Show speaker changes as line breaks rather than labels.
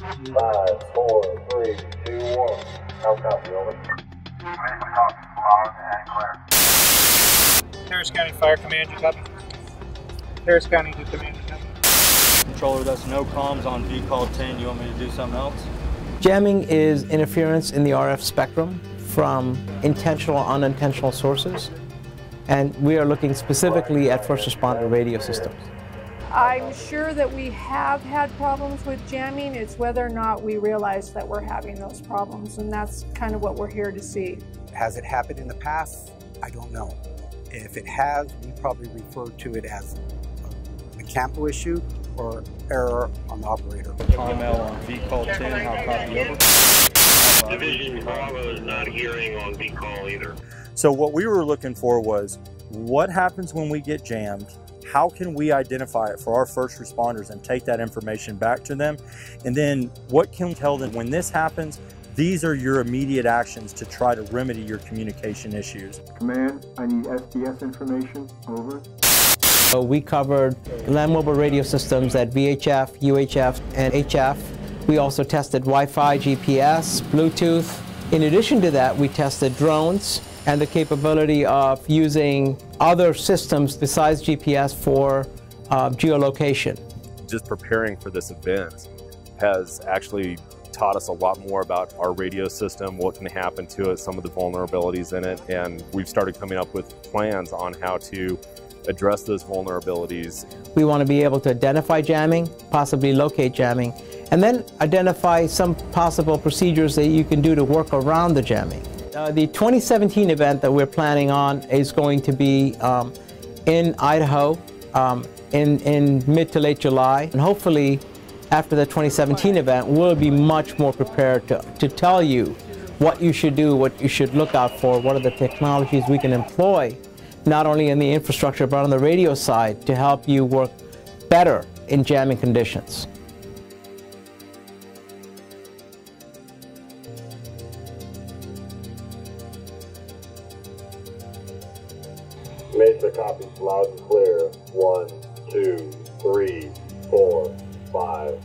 Five, four, three, two, one. How copy, over. Mesa copy, loud and clear.
Harris County Fire Command, you copy? Harris County to command, you copy?
Controller, that's no comms on VCall 10. You want me to do something else?
Jamming is interference in the RF spectrum from intentional or unintentional sources. And we are looking specifically at first responder radio systems.
I'm sure that we have had problems with jamming. It's whether or not we realize that we're having those problems, and that's kind of what we're here to see.
Has it happened in the past? I don't know. If it has, we probably refer to it as a mechanical issue or error on the operator.
Tom L on VCall 10. How copy, over.
Division Bravo is not hearing on V call either.
So what we were looking for was what happens when we get jammed? How can we identify it for our first responders and take that information back to them? And then what can we tell them when this happens? These are your immediate actions to try to remedy your communication issues.
Command, I need SDS information. Over.
So we covered land mobile radio systems at VHF, UHF, and HF. We also tested Wi-Fi, GPS, Bluetooth. In addition to that, we tested drones and the capability of using other systems besides GPS for uh, geolocation.
just preparing for this event has actually taught us a lot more about our radio system, what can happen to it, some of the vulnerabilities in it, and we've started coming up with plans on how to address those vulnerabilities.
We want to be able to identify jamming, possibly locate jamming, and then identify some possible procedures that you can do to work around the jamming. Uh, the 2017 event that we're planning on is going to be um, in Idaho um, in, in mid to late July, and hopefully after the 2017 event, we'll be much more prepared to, to tell you what you should do, what you should look out for, what are the technologies we can employ, not only in the infrastructure but on the radio side to help you work better in jamming conditions.
Mesa copies loud and clear. One, two, three, four, five.